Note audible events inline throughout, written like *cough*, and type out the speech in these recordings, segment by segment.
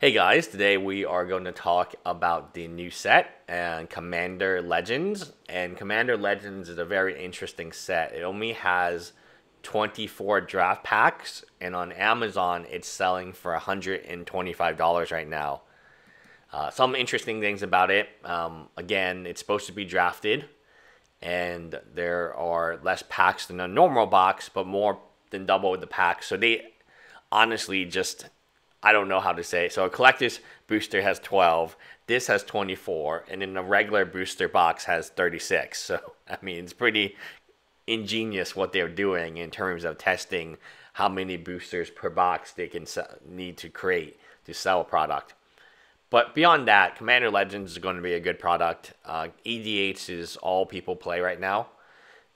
Hey guys, today we are going to talk about the new set and Commander Legends. And Commander Legends is a very interesting set. It only has 24 draft packs, and on Amazon it's selling for $125 right now. Uh, some interesting things about it. Um, again, it's supposed to be drafted, and there are less packs than a normal box, but more than double the packs. So they honestly just I don't know how to say it. So a collector's booster has 12. This has 24, and then a regular booster box has 36. So *laughs* I mean, it's pretty ingenious what they're doing in terms of testing how many boosters per box they can need to create to sell a product. But beyond that, Commander Legends is going to be a good product. Uh, EDH is all people play right now.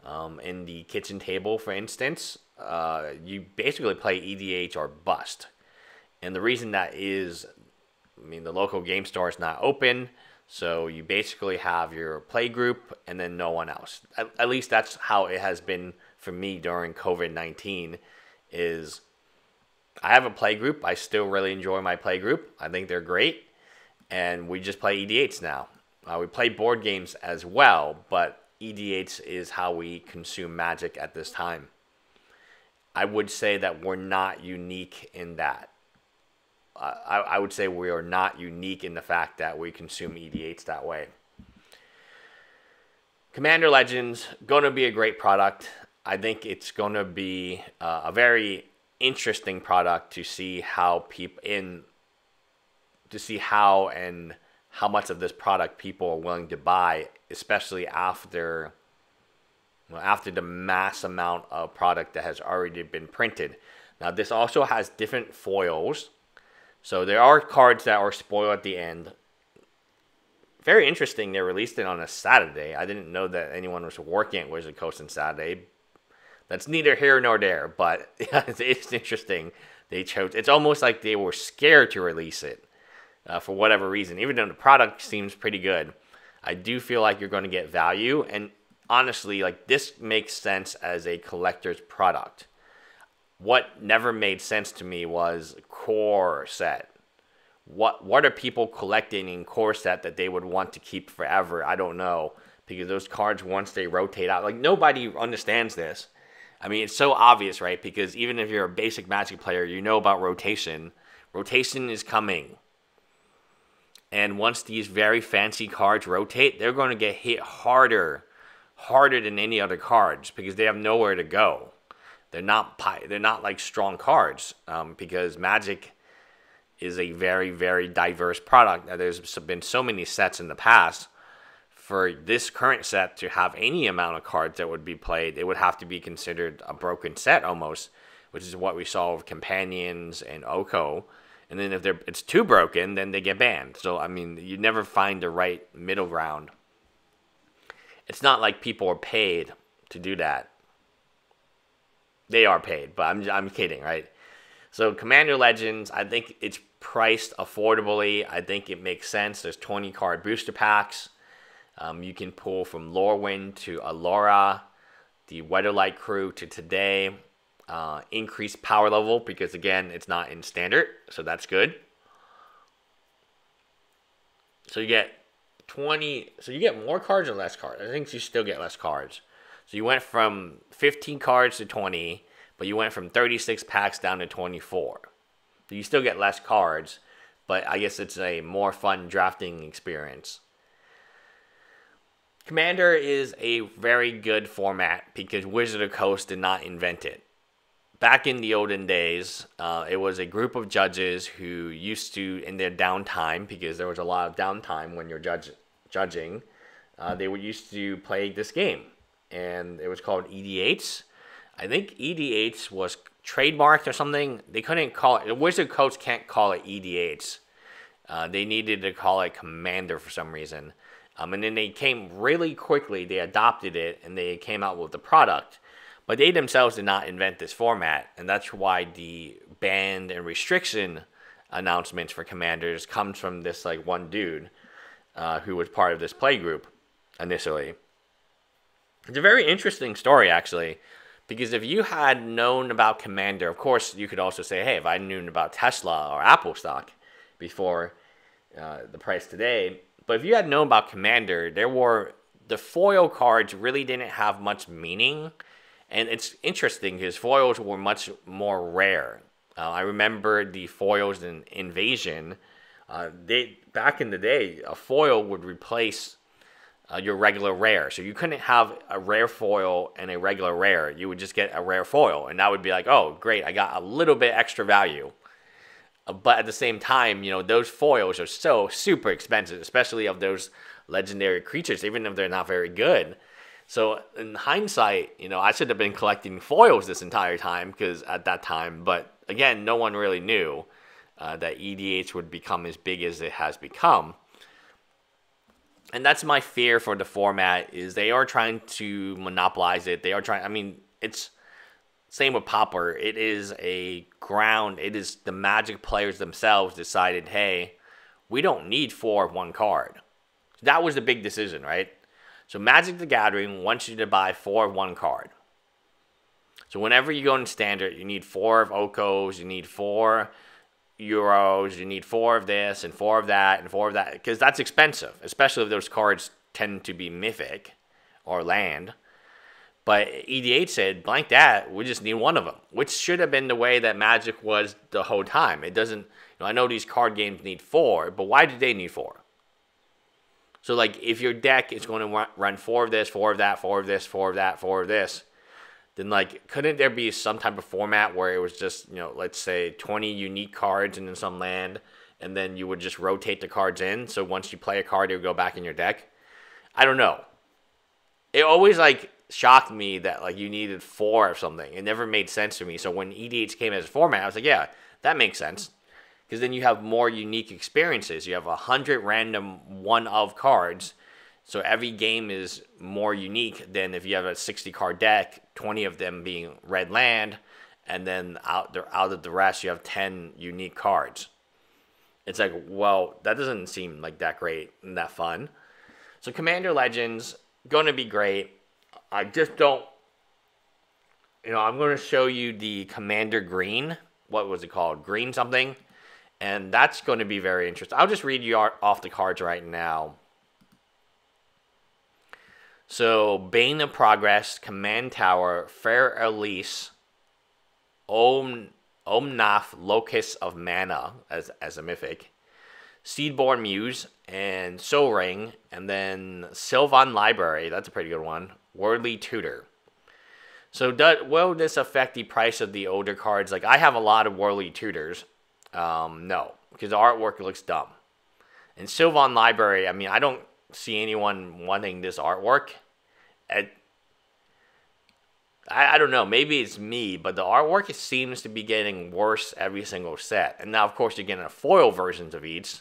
Um, in the kitchen table, for instance, uh, you basically play EDH or bust. And the reason that is, I mean, the local game store is not open. So you basically have your play group and then no one else. At, at least that's how it has been for me during COVID-19 is I have a play group. I still really enjoy my play group. I think they're great. And we just play EDHs now. Uh, we play board games as well, but EDHs is how we consume magic at this time. I would say that we're not unique in that. I, I would say we are not unique in the fact that we consume EDHs that way. Commander Legends going to be a great product. I think it's going to be uh, a very interesting product to see how people in to see how and how much of this product people are willing to buy, especially after well, after the mass amount of product that has already been printed. Now this also has different foils so there are cards that are spoiled at the end. Very interesting. They released it on a Saturday. I didn't know that anyone was working at Wizard Coast on Saturday. That's neither here nor there, but *laughs* it's, interesting. They chose. It's almost like they were scared to release it uh, for whatever reason. Even though the product seems pretty good, I do feel like you're going to get value. And honestly, like this makes sense as a collector's product what never made sense to me was core set. What what are people collecting in core set that they would want to keep forever? I don't know because those cards once they rotate out, like nobody understands this. I mean, it's so obvious, right? Because even if you're a basic Magic player, you know about rotation. Rotation is coming. And once these very fancy cards rotate, they're going to get hit harder, harder than any other cards because they have nowhere to go. They're not they're not like strong cards um, because Magic is a very very diverse product. Now, there's been so many sets in the past. For this current set to have any amount of cards that would be played, it would have to be considered a broken set almost, which is what we saw with Companions and Oko. And then if it's too broken, then they get banned. So I mean, you never find the right middle ground. It's not like people are paid to do that. They are paid, but I'm I'm kidding, right? So Commander Legends, I think it's priced affordably. I think it makes sense. There's 20 card booster packs. Um, you can pull from Lorwyn to Alara, the Weatherlight crew to today. Uh, increased power level because again, it's not in standard, so that's good. So you get 20. So you get more cards or less cards? I think you still get less cards. So you went from 15 cards to 20, but you went from 36 packs down to 24. So you still get less cards, but I guess it's a more fun drafting experience. Commander is a very good format because Wizard of Coast did not invent it. Back in the olden days, uh, it was a group of judges who used to, in their downtime, because there was a lot of downtime when you're judge, judging, uh, they would used to play this game and it was called EDH. I think EDH was trademarked or something. They couldn't call it. The Wizard Coast can't call it EDH. Uh, they needed to call it Commander for some reason. Um, and then they came really quickly. They adopted it and they came out with the product. But they themselves did not invent this format, and that's why the ban and restriction announcements for commanders comes from this like one dude uh, who was part of this play group initially. It's a very interesting story, actually, because if you had known about Commander, of course, you could also say, hey, if I knew about Tesla or Apple stock, before uh, the price today. But if you had known about Commander, there were the foil cards really didn't have much meaning, and it's interesting because foils were much more rare. Uh, I remember the foils in Invasion. Uh, they back in the day, a foil would replace uh, your regular rare. So you couldn't have a rare foil and a regular rare. You would just get a rare foil, and that would be like, oh, great, I got a little bit extra value. Uh, but at the same time, you know, those foils are so super expensive, especially of those legendary creatures, even if they're not very good. So in hindsight, you know, I should have been collecting foils this entire time because at that time, but again, no one really knew uh, that EDH would become as big as it has become and that's my fear for the format is they are trying to monopolize it. They are trying. I mean, it's same with Pauper. It is a ground. It is the Magic players themselves decided, hey, we don't need four of one card. That was the big decision, right? So Magic the Gathering wants you to buy four of one card. So whenever you go in standard, you need four of Okos, you need four Uros, you need four of this and four of that and four of that because that's expensive, especially if those cards tend to be mythic or land. But EDH said, blank that, we just need one of them, which should have been the way that Magic was the whole time. It doesn't, you know, I know these card games need four, but why do they need four? So, like, if your deck is going to run four of this, four of that, four of this, four of that, four of this, then like couldn't there be some type of format where it was just you know let's say 20 unique cards and then some land and then you would just rotate the cards in? So once you play a card it would go back in your deck? I don't know. It always like shocked me that like you needed four or something. It never made sense to me. So when edh came as a format i was like yeah that makes sense. Because then you have more unique experiences. You have a hundred random one of cards. So every game is more unique than if you have a 60 card deck, 20 of them being red land, and then out the, out of the rest you have 10 unique cards. It's like, well, that doesn't seem like that great and that fun. So Commander Legends going to be great. I just don't you know, I'm going to show you the Commander Green. What was it called? Green something. And that's going to be very interesting. I'll just read you off the cards right now. So Bane of Progress, Command Tower, Freyalise, Om Omnath, Locus of Mana as as a mythic, Seedborn Muse, and Sol Ring, and then Sylvan Library. That's a pretty good one. Worldly Tutor. So will this affect the price of the older cards? Like I have a lot of Worldly Tutors. Um, no, because the artwork looks dumb. And Sylvan Library, I mean, I don't see anyone wanting this artwork. I, I don't know. Maybe it's me, but the artwork seems to be getting worse every single set. And now, of course, you're getting a foil versions of each.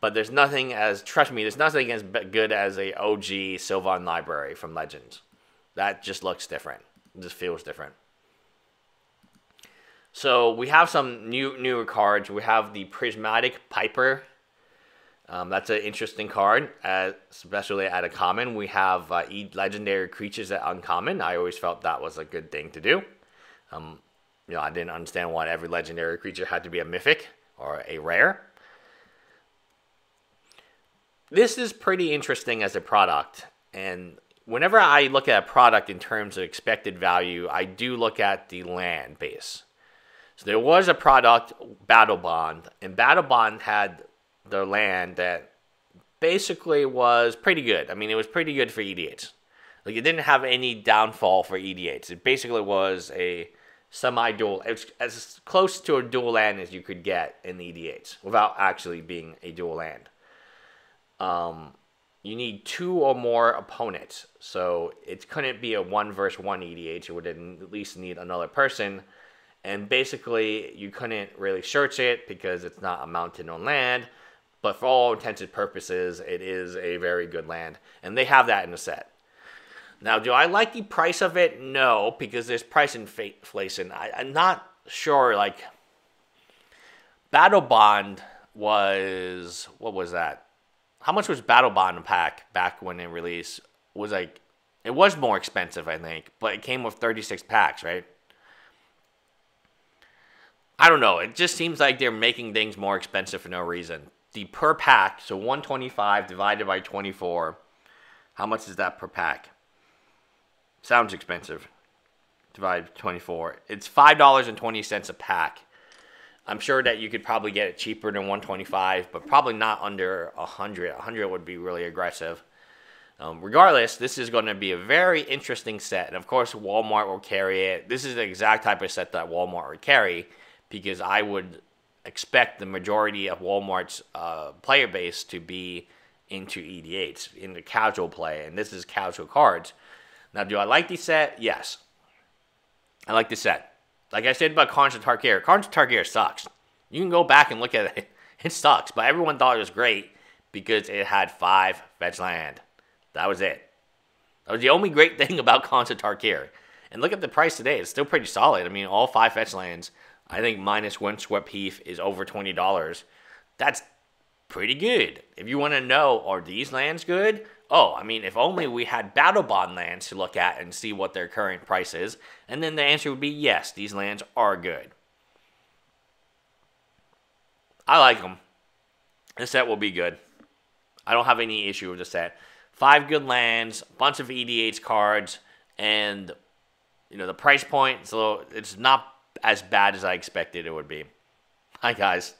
But there's nothing as trust me, there's nothing as good as a OG Sylvan Library from Legends. That just looks different. It just feels different. So we have some new newer cards. We have the Prismatic Piper um, that's an interesting card, uh, especially at a common. We have uh, legendary creatures at uncommon. I always felt that was a good thing to do. Um, you know, I didn't understand why every legendary creature had to be a mythic or a rare. This is pretty interesting as a product, and whenever I look at a product in terms of expected value, I do look at the land base. So there was a product, Battlebond, and Battlebond had the land that basically was pretty good. I mean, it was pretty good for EDH. Like it didn't have any downfall for EDH. It basically was a semi-dual. It's as close to a dual land as you could get in EDH without actually being a dual land. Um, you need two or more opponents, so it couldn't be a one versus one EDH. It would at least need another person. And basically, you couldn't really search it because it's not a mountain on land but for all intents and purposes, it is a very good land. And they have that in the set. Now, do I like the price of it? No, because there's price inflation. I, I'm not sure, like, Battlebond was, what was that? How much was Battlebond pack back when it released? It was like, it was more expensive, I think, but it came with 36 packs, right? I don't know. It just seems like they're making things more expensive for no reason. The per pack, so 125 divided by 24, how much is that per pack? Sounds expensive. Divided by 24. It's $5.20 a pack. I'm sure that you could probably get it cheaper than 125, but probably not under 100. 100 would be really aggressive. Um, regardless, this is going to be a very interesting set, and of course, Walmart will carry it. This is the exact type of set that Walmart would carry because I would expect the majority of Walmart's uh, player base to be into EDHs, into casual play, and this is casual cards. Now, do I like the set? Yes. I like the set. Like I said about of Tarkir, Khans Tarkir sucks. You can go back and look at it. *laughs* It sucks, but everyone thought it was great because it had five fetch land. That was it. That was the only great *laughs* thing about of Tarkir. And look at the price today. It's still pretty solid. I mean, all five fetch lands, I think one Windswept Heath is over $20. That's pretty good. If you want to know, are these lands good? Oh, I mean, if only we had Battlebond lands to look at and see what their current price is, and then the answer would be yes, these lands are good. I like them. The set will be good. I don't have any issue with the set. Five good lands, bunch of EDH cards, and you know the price point. So it's not as bad as I expected it would be. Hi guys.